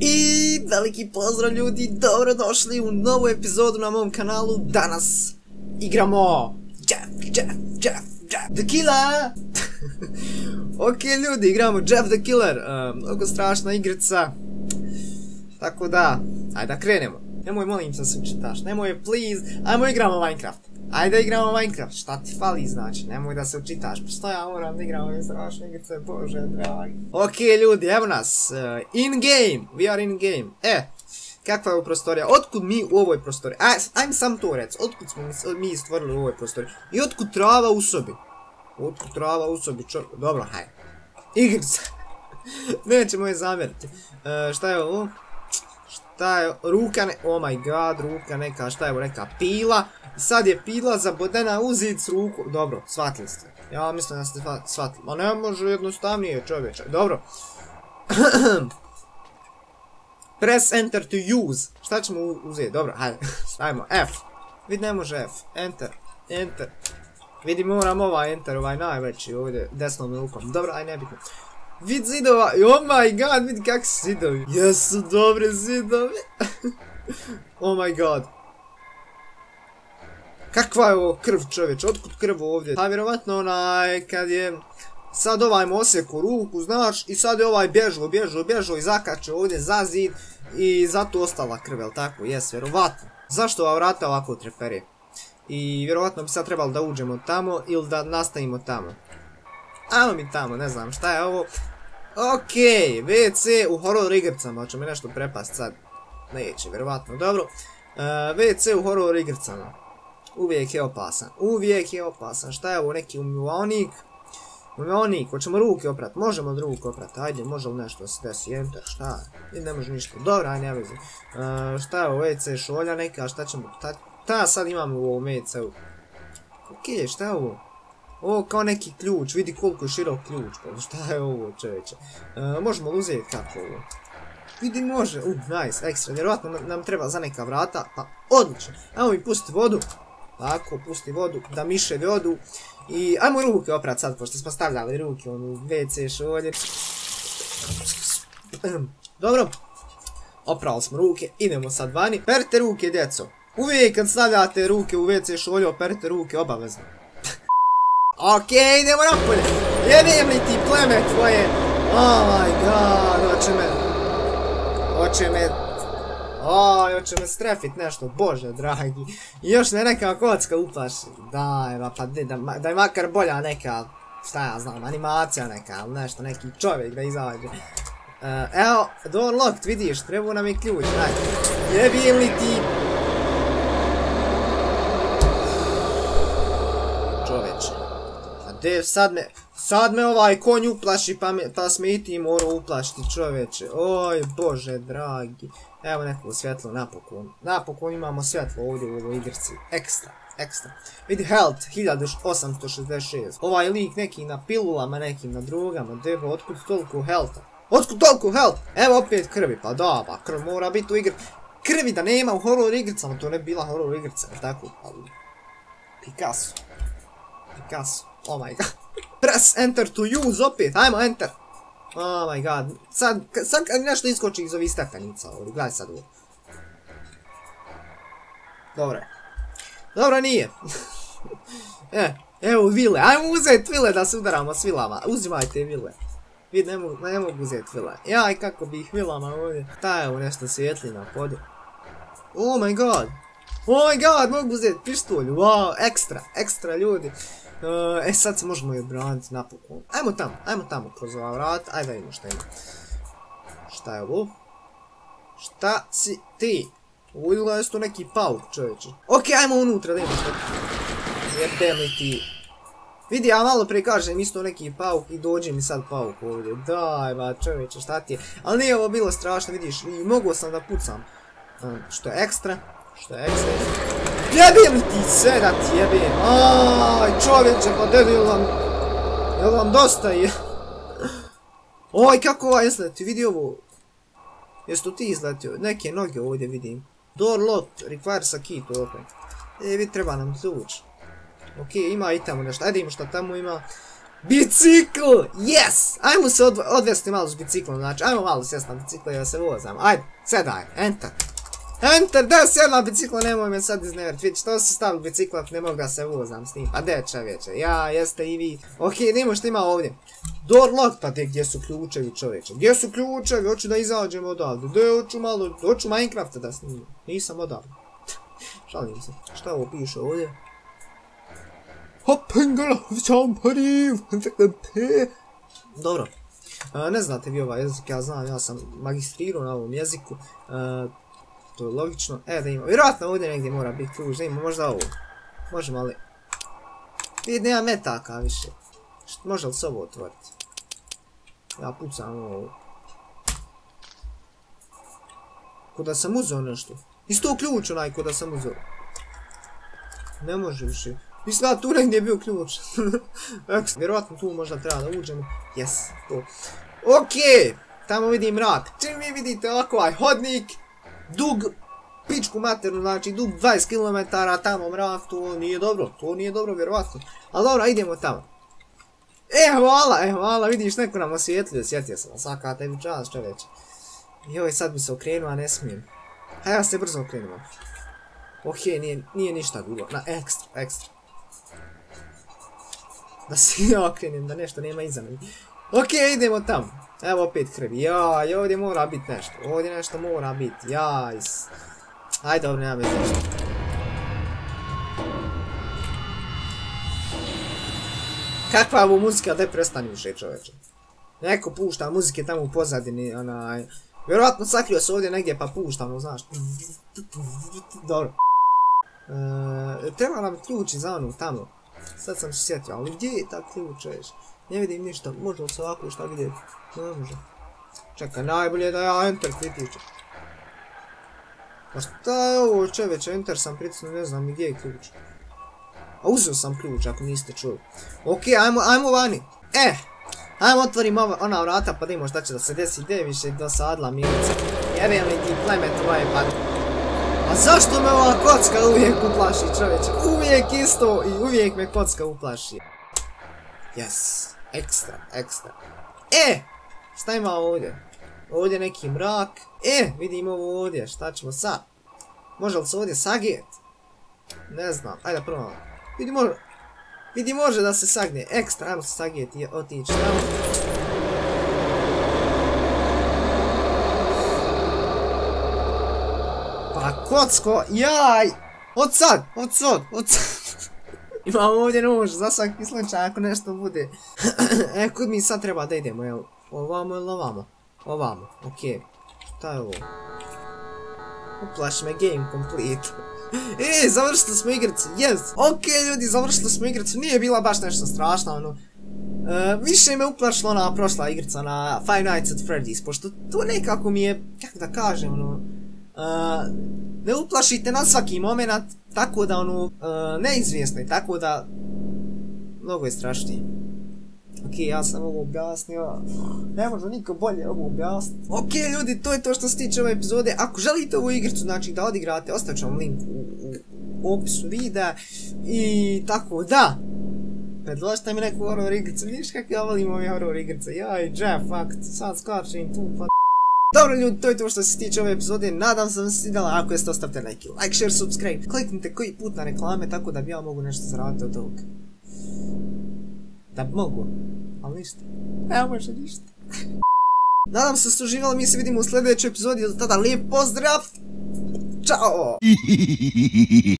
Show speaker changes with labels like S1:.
S1: I veliki pozdrav ljudi, dobrodošli u novu epizodu na mom kanalu. Danas igramo Jeff, Jeff, Jeff, Jeff the Killer. ok ljudi, igramo Jeff the Killer, uh, mnogo strašna igrica. Tako da, ajde da krenemo. Nemoj molim se se čitaš, nemoj please, ajmo igramo Minecraft. Ajde igramo Minecraft, šta ti fali znači, nemoj da se učitaš, pa ja moram da igram ove strašne igrice, bože dragi. Ok ljudi, evo nas, uh, in game, we are in game. E, kakva je ovo prostorija, otkud mi u ovoj prostoriji, Aj, sam to rec, otkud smo mi stvorili u ovoj prostoriji. I otkud trava u sobi. Otkud trava u sobi, čo... dobro, hajde. Igrica. Nećemo je zamjeriti. Uh, šta je ovo? Šta je, ruka ne, oh my god, ruka neka, šta je neka pila. Sad je pila zabodena u zid s ruku, dobro, shvatili ste. Ja mislim da ste shvatili, ma ne može jednostavnije čovječe, dobro. Press enter to use, šta ćemo uzeti, dobro, hajde, stavimo F. Vid ne može F, enter, enter. Vidi moram ovaj enter, ovaj najveći ovdje desnom rukom, dobro, aj nebitno. Vid zidova, oh my god, vidi kak su zidovi. Jesu dobre zidovi. oh my god. Kakva je ovo krv čovječ, otkud krv ovdje? A vjerovatno onaj, kad je... Sad ovaj mu ruku, znaš, i sad je ovaj bježao, bježao, bježao i zakače ovdje za zid i zato ostala krv, jel tako? Jes, vjerovatno. Zašto ova vrata ovako trepere? I vjerovatno bi sad trebalo da uđemo tamo ili da nastavimo tamo. Ajmo mi tamo, ne znam šta je ovo. Okej, WC u horror igricama, hoće mi nešto prepast sad. Neće, vjerovatno, dobro. E, WC u horror igricama. Uvijek je opasan, uvijek je opasan. Šta je ovo, neki umionik? Umionik, hoćemo ruke oprat, možemo ruke oprat, ajde, može li nešto se desi, enter, šta je? Ne može ništa, dobro, ajde, ne vezi. E, šta je ovo, WC šolja neka, šta ćemo, ta, sad imamo u ovom WC-u. Okej, šta je ovo? Ovo kao neki ključ, vidi koliko je širok ključ, pa šta je ovo čovječe. E, možemo uzeti kako ovo. Vidi može, uh, nice, ekstra, vjerovatno nam treba za neka vrata, pa odlično. Ajmo mi pustiti vodu, tako, pusti vodu, da miše vodu. I ajmo ruke oprat sad, pošto smo stavljali ruke, ono, WC šolje. Dobro, oprali smo ruke, idemo sad vani. Perite ruke, djeco. Uvijek kad stavljate ruke u WC šolje, operite ruke, obavezno. Okej, idemo napolje. Jebim li ti pleme tvoje? Oh my god, hoće me... Hoće me... Oj, hoće me strefit nešto, bože dragi. I još me neka kocka uplaši. Daj, pa da, da je makar bolja neka, šta ja znam, animacija neka, nešto, neki čovjek da izađe. evo, door locked, vidiš, treba nam je ključ, daj. Jebim li ti De, sad me, sad me ovaj konj uplaši pa, me, pa sme i ti morao uplašiti čoveče. Oj, bože dragi. Evo neko svjetlo napokon. Napokon imamo svjetlo ovdje u ovoj igrici. Ekstra, ekstra. Vidi health, 1866. Ovaj lik neki na pilulama, neki na drugama. Debo, otkud toliko healtha? Otkud toliko health? Evo opet krvi, pa da, pa krv mora biti u igri. Krvi da nema u horror igricama, to ne bi bila horror igrica, tako? Picasso. Picasso. Oh my god. Press enter to use opet. Ajmo enter. Oh my god. Sad, sad nešto iskoči iz ovih stepenica. Gledaj sad ovo. Dobro. Dobro nije. e, evo vile. Ajmo uzeti vile da se udaramo s vilama. Uzimajte vile. Vi ne mogu, ne mogu uzeti vile. Jaj, kako bi ih vilama ovdje. Ta je ovo nešto svijetli na podu. Oh my god. Oh my god, mogu uzeti pištolj. Wow, ekstra, ekstra ljudi. E, e sad se možemo i obraniti napokon. Ajmo tamo, ajmo tamo kroz ova vrata. Ajde da vidimo šta ima. Šta je ovo? Šta si ti? Ovo izgleda je to neki pauk čovječe. Ok, ajmo unutra da imamo šta. Jebem li ti. Vidi, ja malo prije kažem isto neki pauk i dođe mi sad pauk ovdje. Daj ba čovječe, šta ti je? Ali nije ovo bilo strašno, vidiš, i mogu sam da pucam. Što je ekstra, što je ekstra. Jebim ti sve da ti jebim. Aj, čovječe, pa debil vam. Jel vam dosta je? Oj, kako ovaj izleti, vidi ovo. Jesu ti izletio? Neke noge ovdje vidim. Door locked, requires a key to open. E, vidi, treba nam ključ. Ok, ima i tamo nešto. Ajde ima šta tamo ima. Bicikl! Yes! Ajmo se odvesti malo s biciklom, znači ajmo malo sjest na bicikl i da se vozam. Ajde, sedaj, enter. Enter, da sjed na biciklo, nemoj me sad izneverit. Vidi, što se stavili bicikla, ne mogu da se vozam s njim. A de čovječe, ja, jeste i vi. Ok, idemo što ima ovdje. Door lock, pa te gdje su ključevi čovječe? Gdje su ključevi? Hoću da izađemo odavde. De, hoću malo, hoću Minecrafta da snimim. Nisam odavde. Šalim se. Šta ovo piše ovdje? Hoppengala, čampari, Dobro. ne znate vi ovaj jezik, ja znam, ja sam magistrirao na ovom jeziku. To je logično. E, da ima, vjerojatno ovdje negdje mora biti ključ, da ima možda ovo. Možemo ali... Vidi, nema metaka više. Može li se ovo otvoriti? Ja pucam ovo. Kuda sam uzeo nešto. Isto ključ onaj kuda sam uzeo. Ne može više. Mislim da tu negdje je bio ključ. Vjerojatno tu možda treba da uđemo. Yes, to. Okej, tamo vidim mrak. Čim vi vidite ovako ovaj hodnik, dug, pičku maternu, znači dug 20 km, tamo mrak, to nije dobro, to nije dobro vjerojatno. Ali dobro, idemo tamo. E, hvala, e, hvala, vidiš, neko nam osvjetlio, sjetio sam, svaka tebi čas čovječe. Joj, sad bi se okrenuo, a ne smijem. Hajde ja se brzo okrenuo. Ok, nije, nije ništa dugo, na ekstra, ekstra. Da se ja okrenem, da nešto nema iza meni. Ok, idemo tamo. Evo opet krvi. Jaj, ovdje mora biti nešto. Ovdje nešto mora biti. Jaj. Ajde, dobro, nema. Kakva je ovo muzika, daj prestani više čoveče. Neko pušta muzike tamo u pozadini, onaj... Vjerojatno sakrio se ovdje negdje pa pušta, ono, znaš. Dobro. E, treba nam ključi za onu tamo. Sad sam se sjetio, ali gdje je ta ključ, već? Ne vidim ništa, može se ovako šta vidjeti? Ne može. Čekaj, najbolje da ja enter priključim. Pa šta je ovo čoveče, enter sam pritisnuo, ne znam gdje je ključ. A uzeo sam ključ, ako niste čuli. Okej, ajmo, ajmo vani. E, ajmo otvorim ona vrata pa da imamo šta će da se desi, gdje više dosadla milica. Jebem li ti plemet ovaj pa... A zašto me ova kocka uvijek uplaši čovječe? Uvijek isto i uvijek me kocka uplaši. Yes, ekstra, ekstra. E, šta ima ovdje? Ovdje neki mrak. E, vidimo ovo ovdje, šta ćemo sad? Može li se ovdje sagijet? Ne znam, ajde prvo. Vidi može, vidi može da se sagne. Ekstra, ajmo se sagijeti i otići. Pa kocko, jaj! Od sad, od sad, od sad. Imamo ovdje nož za svaki slučaj ako nešto bude. e, kud mi sad treba da idemo, jel? Ovamo ili ovamo? Ovamo, okej. Šta je ovo? Uplaš me game complete. e, završili smo igricu, yes! Okej ljudi, završili smo igricu, nije bila baš nešto strašno, ono. E, više me uplašila ona prošla igrica na Five Nights at Freddy's, pošto to nekako mi je, kako da kažem, ono, ne uplašite na svaki moment, tako da ono, neizvjesno je, tako da, mnogo je strašnije. Ok, ja sam ovo objasnio, ne može niko bolje ovo objasniti. Ok ljudi, to je to što se tiče ove epizode, ako želite ovu igricu, znači da odigrate, ostavit ću vam link u, opisu videa i tako da. Predložite mi neku horror igricu, vidiš kako ja volim ove horror igrice, jaj, Jeff, fakt, sad skačem tu, pa... Dobro ljudi, to je to što se tiče ove epizode, nadam se vam se svidjela, ako jeste ostavite neki like, share, subscribe, kliknite koji put na reklame tako da bi ja mogu nešto zaraditi od ovog. Da mogu, ali ništa, ne može ništa. Nadam se da ste uživali, mi se vidimo u sljedećoj epizodi, do tada lijep pozdrav, čao!